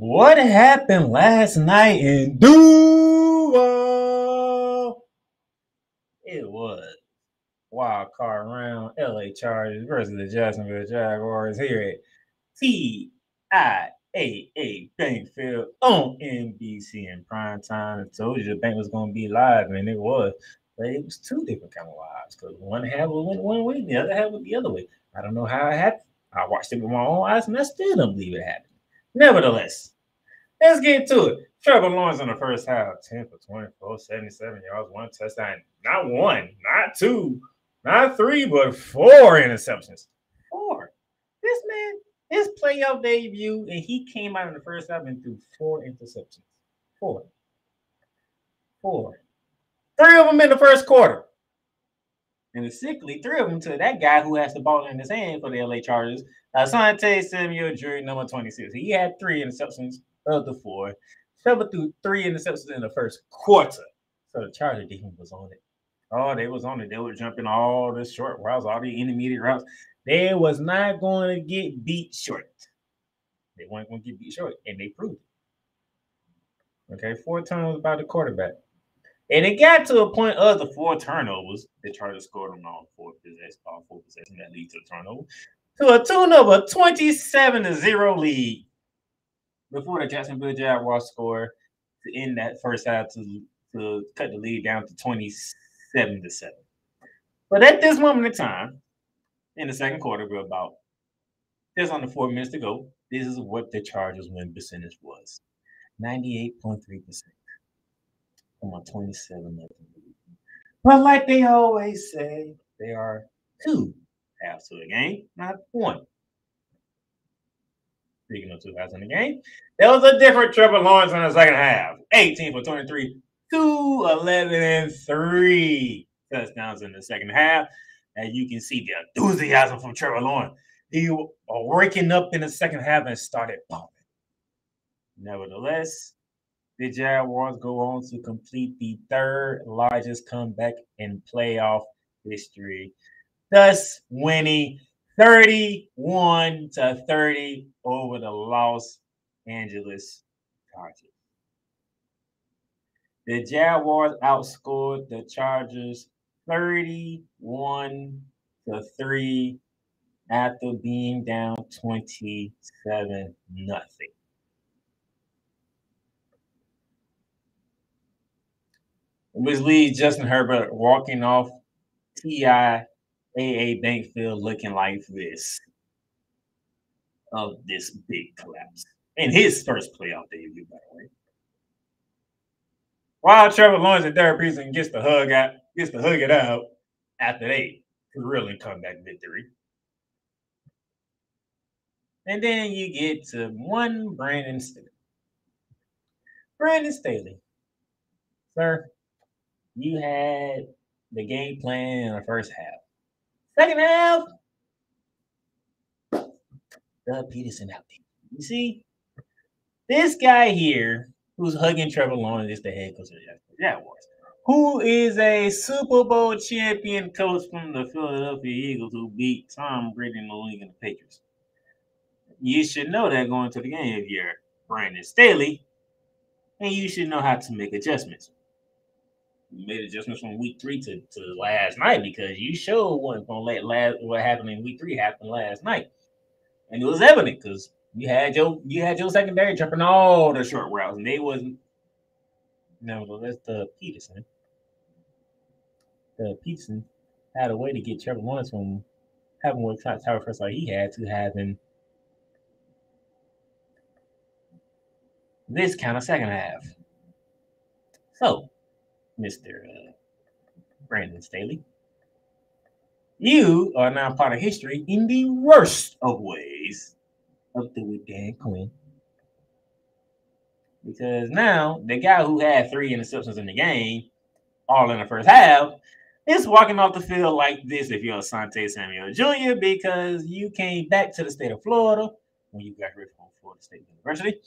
What happened last night in Duval? It was wild card round. LA Chargers versus the Jacksonville Jaguars here at TIAA Bank Field on NBC in prime time. I told you the bank was going to be live, and it was. But it was two different kind of lives because one half went one way, the other half went the other way. I don't know how it happened. I watched it with my own eyes, and I still don't believe it happened. Nevertheless, let's get to it. Trevor Lawrence in the first half, 10 for 24, 77 yards, one touchdown. Not one, not two, not three, but four interceptions. Four. This man, his playoff debut, and he came out in the first half and threw four interceptions. Four. Four. Three of them in the first quarter. And sickly, three of them to that guy who has the ball in his hand for the LA Chargers, Asante Samuel Drew, number 26. He had three interceptions of the four. Trevor threw three interceptions in the first quarter. So the Charger defense was on it. Oh, they was on it. They were jumping all the short routes, all the intermediate routes. They was not going to get beat short. They weren't going to get beat short, and they proved it. Okay, four times by the quarterback. And it got to a point of the four turnovers. The Chargers scored on all four possessions, four possessions that lead to a turnover to a tune of a 27 to 0 lead before the Jacksonville Jaguars score to end that first half to, to cut the lead down to 27 to 7. But at this moment in time, in the second quarter, we're about just under four minutes to go. This is what the Chargers win percentage was 98.3%. On, 27 nothing. But like they always say, they are two halves to a game, not one. Speaking of two halves in the game, there was a different Trevor Lawrence in the second half. 18 for 23, 2 11 and 3 touchdowns in the second half. And you can see the enthusiasm from Trevor Lawrence. He was uh, waking up in the second half and started pumping. Nevertheless, the Jaguars go on to complete the third largest comeback in playoff history, thus winning 31 to 30 over the Los Angeles Chargers. The Jaguars outscored the Chargers 31 to 3 after being down 27 nothing. Which leads Justin Herbert walking off TIAA Bank Field looking like this of this big collapse in his first playoff debut, by the way. While Trevor Lawrence and Derek Pederson gets the hug out, gets to hug it out after they really comeback victory. And then you get to one Brandon Staley. Brandon Staley, sir, you had the game plan in the first half. Second half, Doug Pederson out there. You see, this guy here who's hugging Trevor Lawrence is the head coach of the Jaguars, who is a Super Bowl champion coach from the Philadelphia Eagles who beat Tom Brady in the league and the Patriots. You should know that going to the game if you're Brandon Staley, and you should know how to make adjustments made adjustments from week three to, to last night because you showed gonna let last what happened in week three happen last night, and it was evident because you had your you had your secondary jumping all the short routes, and they wasn't. Nevertheless, the Peterson. the Pederson had a way to get Trevor Lawrence from having what Tower first like he had to having this kind of second half. So Mr. Uh, Brandon Staley. You are now part of history in the worst of ways of the Dan Quinn. Because now the guy who had three interceptions in the game, all in the first half, is walking off the field like this if you're Asante Samuel Jr. because you came back to the state of Florida when you graduated from Florida State University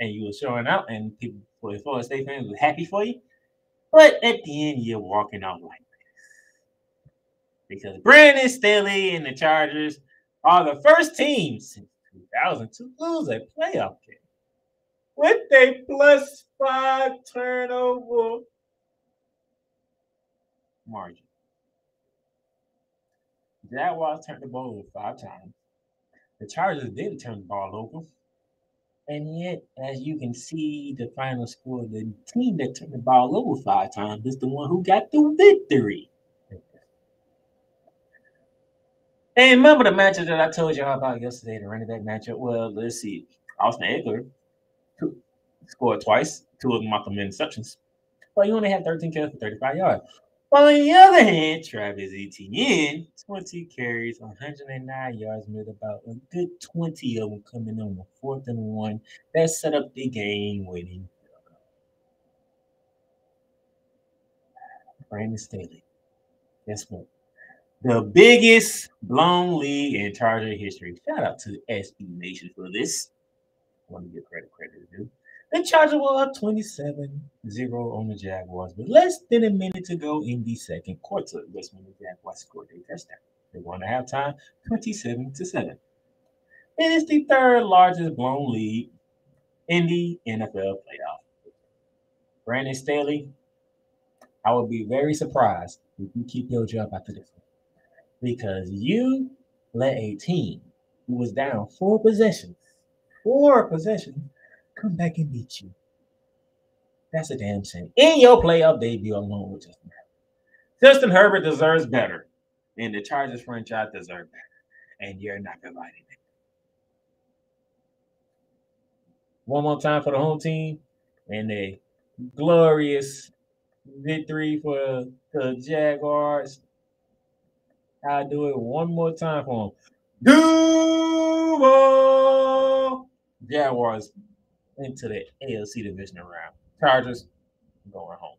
and you were showing out and people for Florida State fans were happy for you. But at the end, you're walking out like this. Because Brandon Staley and the Chargers are the first team since 2000 to lose a playoff game. with a plus five turnover margin. Jaguars turned the ball over five times. The Chargers didn't turn the ball over. And yet, as you can see, the final score, the team that turned the ball over five times is the one who got the victory. And remember the matchup that I told y'all about yesterday, the running back matchup? Well, let's see. Austin Ekeler scored twice, two of them off of interceptions. But you only had 13 carries for 35 yards. While on the other hand, Travis Etienne, 20 carries, 109 yards, made about a good 20 of them coming on the fourth and one. That set up the game winning. Brandon Staley. Guess what? The biggest blown lead in Charger history. Shout out to SB Nation for this. Want to give credit credit due. The Chargers were up 27 0 on the Jaguars but less than a minute to go in the second quarter. That's when the Jaguars scored a touchdown. They won at halftime 27 to 7. It is the third largest blown lead in the NFL playoff. Brandon Staley, I would be very surprised if you keep your job after this one. Because you let a team who was down four possessions, four possession come back and beat you. That's a damn shame. In your playoff debut alone with Justin Herbert. Justin Herbert deserves better. And the Chargers franchise deserve better. And you're not providing it. One more time for the home team. And a glorious victory for the Jaguars. I'll do it one more time for them. Duval! Jaguars into the AFC division round. Chargers going home.